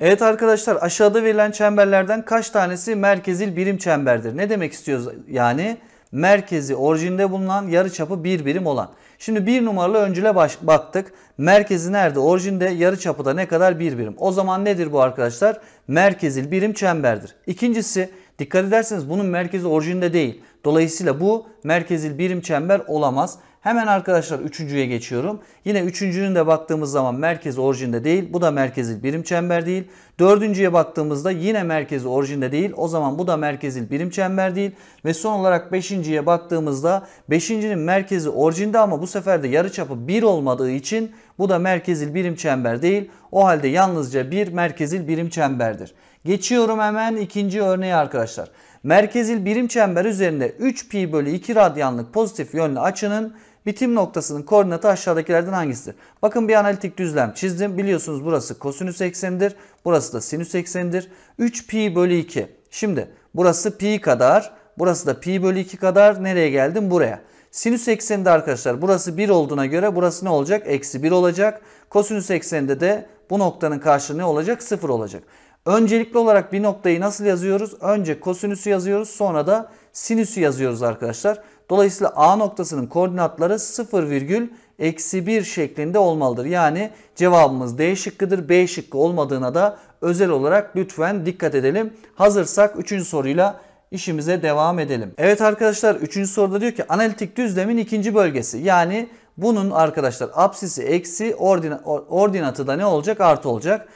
Evet arkadaşlar aşağıda verilen çemberlerden kaç tanesi merkezil birim çemberdir? Ne demek istiyoruz yani? Merkezi orijinde bulunan yarıçapı bir birim olan. Şimdi bir numaralı öncüle baktık. Merkezi nerede? Orijinde yarıçapı da ne kadar? Bir birim. O zaman nedir bu arkadaşlar? Merkezil birim çemberdir. İkincisi dikkat ederseniz bunun merkezi orijinde değil. Dolayısıyla bu merkezil birim çember olamaz. Hemen arkadaşlar üçüncüye geçiyorum. Yine üçüncünün de baktığımız zaman merkezi orijinde değil. Bu da merkezil birim çember değil. Dördüncüye baktığımızda yine merkezi orijinde değil. O zaman bu da merkezil birim çember değil. Ve son olarak beşinciye baktığımızda beşincinin merkezi orijinde ama bu sefer de yarıçapı 1 olmadığı için bu da merkezil birim çember değil. O halde yalnızca bir merkezil birim çemberdir. Geçiyorum hemen ikinci örneğe arkadaşlar. Merkezil birim çember üzerinde 3 pi bölü 2 radyanlık pozitif yönlü açının bitim noktasının koordinatı aşağıdakilerden hangisidir? Bakın bir analitik düzlem çizdim. Biliyorsunuz burası kosinüs eksenidir. Burası da sinüs eksenidir. 3 pi bölü 2. Şimdi burası pi kadar. Burası da pi bölü 2 kadar. Nereye geldim? Buraya. Sinüs ekseninde arkadaşlar burası 1 olduğuna göre burası ne olacak? Eksi 1 olacak. Kosinüs ekseninde de bu noktanın karşılığı ne olacak? 0 olacak. Öncelikli olarak bir noktayı nasıl yazıyoruz? Önce kosinüsü yazıyoruz sonra da sinüsü yazıyoruz arkadaşlar. Dolayısıyla A noktasının koordinatları 0 virgül eksi 1 şeklinde olmalıdır. Yani cevabımız D şıkkıdır. B şıkkı olmadığına da özel olarak lütfen dikkat edelim. Hazırsak 3. soruyla işimize devam edelim. Evet arkadaşlar 3. soruda diyor ki analitik düzlemin ikinci bölgesi. Yani bunun arkadaşlar apsisi eksi ordinatı da ne olacak? Artı olacak.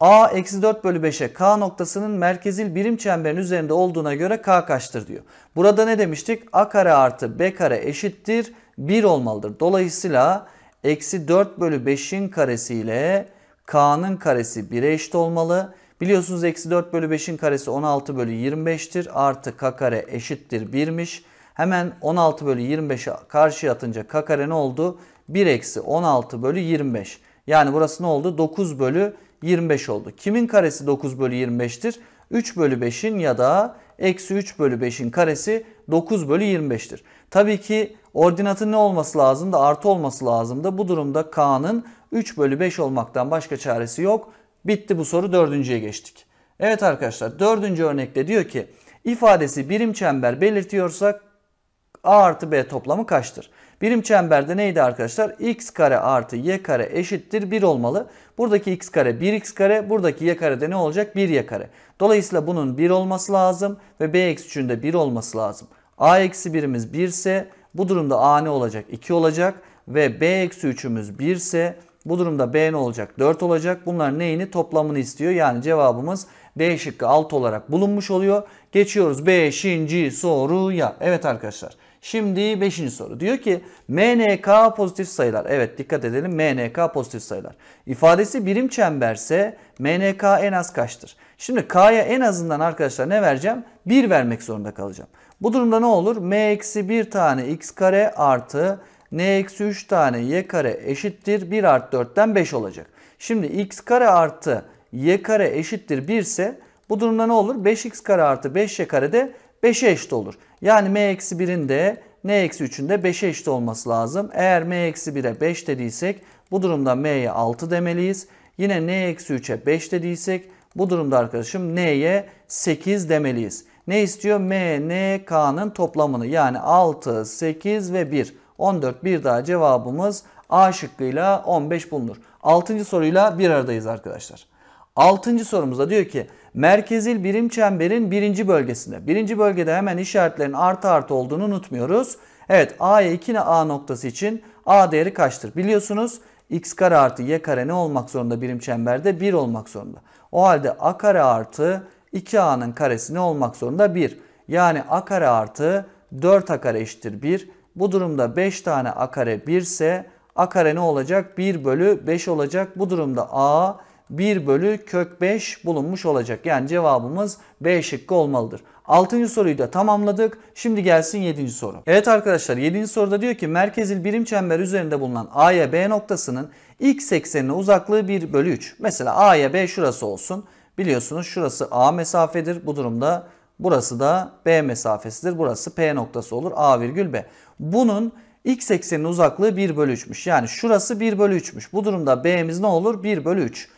A eksi 4 bölü 5'e K noktasının merkezil birim çemberin üzerinde olduğuna göre K kaçtır diyor. Burada ne demiştik? A kare artı B kare eşittir 1 olmalıdır. Dolayısıyla eksi 4 bölü 5'in karesi ile K'nın karesi 1'e eşit olmalı. Biliyorsunuz eksi 4 bölü 5'in karesi 16 bölü 25'tir. Artı K kare eşittir 1'miş. Hemen 16 bölü 25'e karşıya atınca K kare ne oldu? 1 eksi 16 bölü 25. Yani burası ne oldu? 9 bölü 25 oldu. Kimin karesi 9 bölü 25'tir? 3 bölü 5'in ya da eksi 3 bölü 5'in karesi 9 bölü 25'tir. Tabii ki ordinatın ne olması lazım da artı olması lazım da bu durumda k'nın 3 bölü 5 olmaktan başka çaresi yok. Bitti bu soru dördüncüye geçtik. Evet arkadaşlar dördüncü örnekte diyor ki ifadesi birim çember belirtiyorsak a artı b toplamı kaçtır? Birim çemberde neydi arkadaşlar? x kare artı y kare eşittir 1 olmalı. Buradaki x kare 1x kare, buradaki y kare de ne olacak? 1y kare. Dolayısıyla bunun 1 olması lazım ve b eksi 3'ün de 1 olması lazım. a eksi 1'imiz 1 ise bu durumda a ne olacak? 2 olacak ve b eksi 3'ümüz 1 ise bu durumda b ne olacak? 4 olacak. Bunlar neyini? Toplamını istiyor. Yani cevabımız B şıkkı 6 olarak bulunmuş oluyor. Geçiyoruz 5. soruya. Evet arkadaşlar. Şimdi 5. soru. Diyor ki MNK pozitif sayılar. Evet dikkat edelim MNK pozitif sayılar. İfadesi birim çemberse MNK en az kaçtır? Şimdi K'ya en azından arkadaşlar ne vereceğim? 1 vermek zorunda kalacağım. Bu durumda ne olur? M eksi 1 tane x kare artı n eksi 3 tane y kare eşittir 1 artı 4'ten 5 olacak. Şimdi x kare artı y kare eşittir 1 ise bu durumda ne olur? 5x kare artı 5y kare de 5'e eşit olur. Yani m eksi 1'in de n eksi 3'ün de 5'e eşit olması lazım. Eğer m eksi 1'e 5 dediysek bu durumda m'ye 6 demeliyiz. Yine n eksi 3'e 5 dediysek bu durumda arkadaşım n'ye 8 demeliyiz. Ne istiyor? m, n, k'nın toplamını yani 6, 8 ve 1. 14 bir daha cevabımız A şıkkıyla 15 bulunur. 6. soruyla bir aradayız arkadaşlar. 6. sorumuzda diyor ki merkezil birim çemberin birinci bölgesinde. Birinci bölgede hemen işaretlerin artı artı olduğunu unutmuyoruz. Evet A'ya 2 A noktası için A değeri kaçtır? Biliyorsunuz x kare artı y kare ne olmak zorunda birim çemberde? 1 olmak zorunda. O halde a kare artı 2a'nın karesi ne olmak zorunda? 1. Yani a kare artı 4a kare eşittir 1. Bu durumda 5 tane a kare 1 ise a kare ne olacak? 1 bölü 5 olacak. Bu durumda a 1 bölü kök 5 bulunmuş olacak. Yani cevabımız B şıkkı olmalıdır. 6. soruyu da tamamladık. Şimdi gelsin 7. soru. Evet arkadaşlar 7. soruda diyor ki merkezil birim çember üzerinde bulunan A'ya B noktasının x eksenine uzaklığı 1 bölü 3. Mesela A'ya B şurası olsun. Biliyorsunuz şurası A mesafedir. Bu durumda burası da B mesafesidir. Burası P noktası olur. A virgül B. Bunun x ekseninin uzaklığı 1 bölü 3'müş. Yani şurası 1 bölü 3'müş. Bu durumda B'miz ne olur? 1 bölü 3.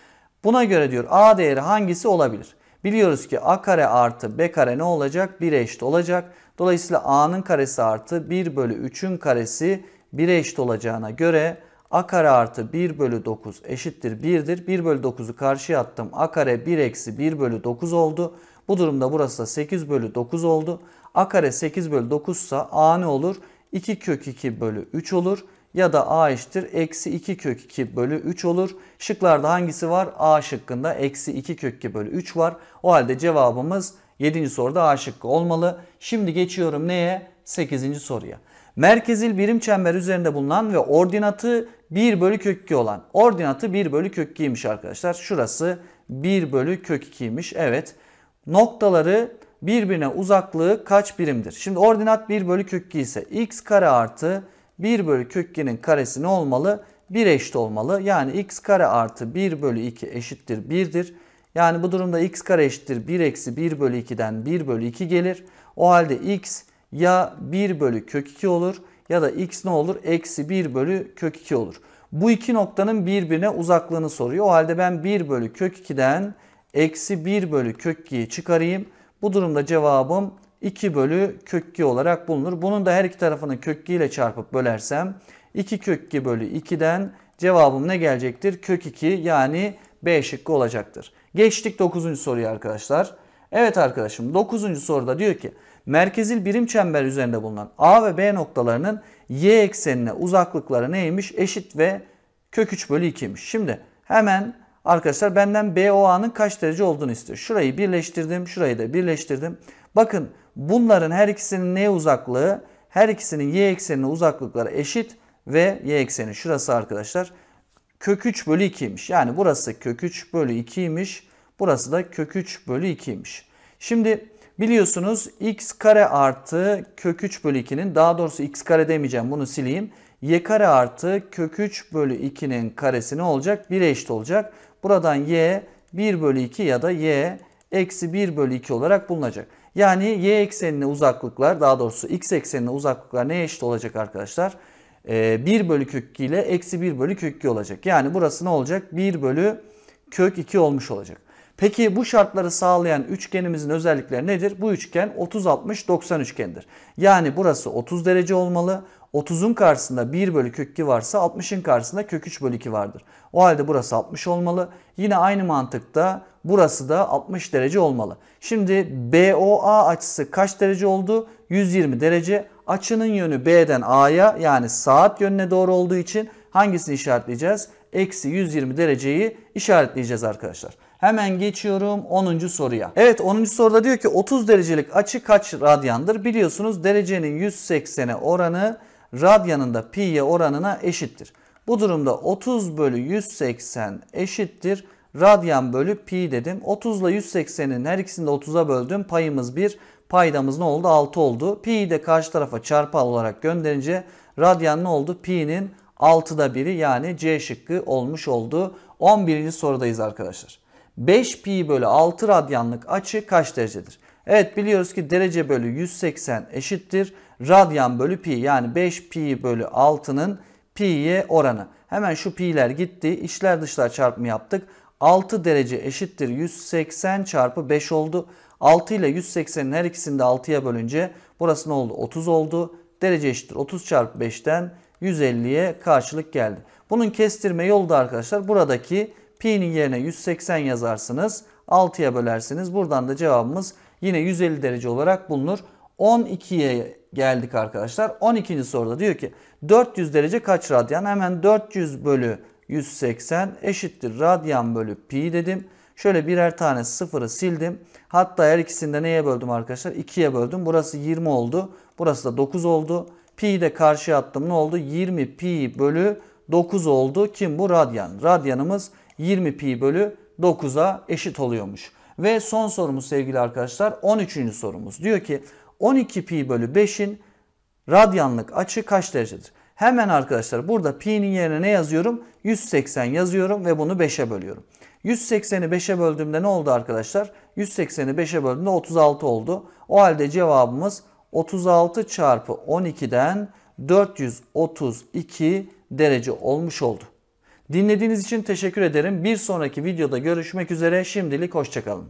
Buna göre diyor A değeri hangisi olabilir? Biliyoruz ki A kare artı B kare ne olacak? 1'e eşit olacak. Dolayısıyla A'nın karesi artı 1 bölü 3'ün karesi 1'e eşit olacağına göre A kare artı 1 bölü 9 eşittir 1'dir. 1 bölü 9'u karşıya attım. A kare 1 eksi 1 bölü 9 oldu. Bu durumda burası da 8 bölü 9 oldu. A kare 8 bölü 9 ise A ne olur? 2 kök 2 bölü 3 olur. Ya da A eşittir eksi 2 kök 2 bölü 3 olur. Şıklarda hangisi var? A şıkkında eksi 2 kök 2 bölü 3 var. O halde cevabımız 7. soruda A şıkkı olmalı. Şimdi geçiyorum neye? 8. soruya. Merkezil birim çember üzerinde bulunan ve ordinatı 1 bölü kök 2 olan. Ordinatı 1 bölü kök 2'ymiş arkadaşlar. Şurası 1 bölü kök 2'ymiş. Evet. Noktaları birbirine uzaklığı kaç birimdir? Şimdi ordinat 1 bölü kök 2 ise x kare artı 1 bölü kök 2'nin karesi ne olmalı? 1 eşit olmalı. Yani x kare artı 1 bölü 2 eşittir 1'dir. Yani bu durumda x kare eşittir 1 eksi 1 bölü 2'den 1 bölü 2 gelir. O halde x ya 1 bölü kök 2 olur ya da x ne olur? Eksi 1 bölü kök 2 olur. Bu iki noktanın birbirine uzaklığını soruyor. O halde ben 1 bölü kök 2'den eksi 1 bölü kök 2'yi çıkarayım. Bu durumda cevabım 2 bölü kök 2 olarak bulunur. Bunun da her iki tarafını kök 2 ile çarpıp bölersem 2 kök 2 bölü 2'den cevabım ne gelecektir? Kök 2 yani B şıkkı olacaktır. Geçtik 9. soruya arkadaşlar. Evet arkadaşım 9. soruda diyor ki merkezil birim çember üzerinde bulunan A ve B noktalarının y eksenine uzaklıkları neymiş? Eşit ve kök 3 bölü 2'ymiş. Şimdi hemen arkadaşlar benden BOA'nın kaç derece olduğunu istiyor. Şurayı birleştirdim, şurayı da birleştirdim. Bakın bunların her ikisinin ne uzaklığı? Her ikisinin y eksenine uzaklıkları eşit ve y ekseni şurası arkadaşlar kök 3 bölü 2'ymiş. Yani burası kök 3 bölü 2'ymiş. Burası da kök 3 bölü 2'ymiş. Şimdi biliyorsunuz x kare artı kök 3 bölü 2'nin daha doğrusu x kare demeyeceğim bunu sileyim. y kare artı kök 3 bölü 2'nin karesi ne olacak? 1'e eşit olacak. Buradan y 1 bölü 2 ya da y eksi 1 bölü 2 olarak bulunacak. Yani y eksenine uzaklıklar daha doğrusu x eksenine uzaklıklar neye eşit olacak arkadaşlar? 1 ee, bölü kök 2 ile eksi 1 bölü kök 2 olacak. Yani burası ne olacak? 1 bölü kök 2 olmuş olacak. Peki bu şartları sağlayan üçgenimizin özellikleri nedir? Bu üçgen 30-60-90 üçgendir. Yani burası 30 derece olmalı. 30'un karşısında 1 bölü kök 2 varsa 60'ın karşısında kök 3 bölü 2 vardır. O halde burası 60 olmalı. Yine aynı mantıkta burası da 60 derece olmalı. Şimdi BOA açısı kaç derece oldu? 120 derece. Açının yönü B'den A'ya yani saat yönüne doğru olduğu için hangisini işaretleyeceğiz? Eksi 120 dereceyi işaretleyeceğiz arkadaşlar. Hemen geçiyorum 10. soruya. Evet 10. soruda diyor ki 30 derecelik açı kaç radyandır? Biliyorsunuz derecenin 180'e oranı radyanın da pi'ye oranına eşittir. Bu durumda 30 bölü 180 eşittir. Radyan bölü pi dedim. 30 ile 180'in her ikisini de 30'a böldüm. Payımız 1. Paydamız ne oldu? 6 oldu. Pi'yi de karşı tarafa çarpı olarak gönderince radyan ne oldu? Pi'nin 6'da 1'i yani C şıkkı olmuş oldu. 11. sorudayız arkadaşlar. 5 pi bölü 6 radyanlık açı kaç derecedir? Evet biliyoruz ki derece bölü 180 eşittir. Radyan bölü pi yani 5 pi bölü 6'nın pi'ye oranı. Hemen şu pi'ler gitti. İçler dışlar çarpımı yaptık. 6 derece eşittir 180 çarpı 5 oldu. 6 ile 180'in her ikisini de 6'ya bölünce burası ne oldu? 30 oldu. Derece eşittir 30 çarpı 5'ten 150'ye karşılık geldi. Bunun kestirme yolu da arkadaşlar buradaki pi'nin yerine 180 yazarsınız. 6'ya bölersiniz. Buradan da cevabımız yine 150 derece olarak bulunur. 12'ye geldik arkadaşlar. 12. soruda diyor ki 400 derece kaç radyan? Hemen 400 bölü 180 eşittir radyan bölü pi dedim. Şöyle birer tane sıfırı sildim. Hatta her ikisini de neye böldüm arkadaşlar? 2'ye böldüm. Burası 20 oldu. Burası da 9 oldu. Pi'yi de karşıya attım. Ne oldu? 20 pi bölü 9 oldu. Kim bu? Radyan. Radyanımız 20 pi bölü 9'a eşit oluyormuş. Ve son sorumuz sevgili arkadaşlar 13. sorumuz. Diyor ki 12 pi bölü 5'in radyanlık açı kaç derecedir? Hemen arkadaşlar burada pi'nin yerine ne yazıyorum? 180 yazıyorum ve bunu 5'e bölüyorum. 180'i 5'e böldüğümde ne oldu arkadaşlar? 180'i 5'e böldüğümde 36 oldu. O halde cevabımız 36 çarpı 12'den 432 derece olmuş oldu. Dinlediğiniz için teşekkür ederim. Bir sonraki videoda görüşmek üzere. Şimdilik hoşçakalın.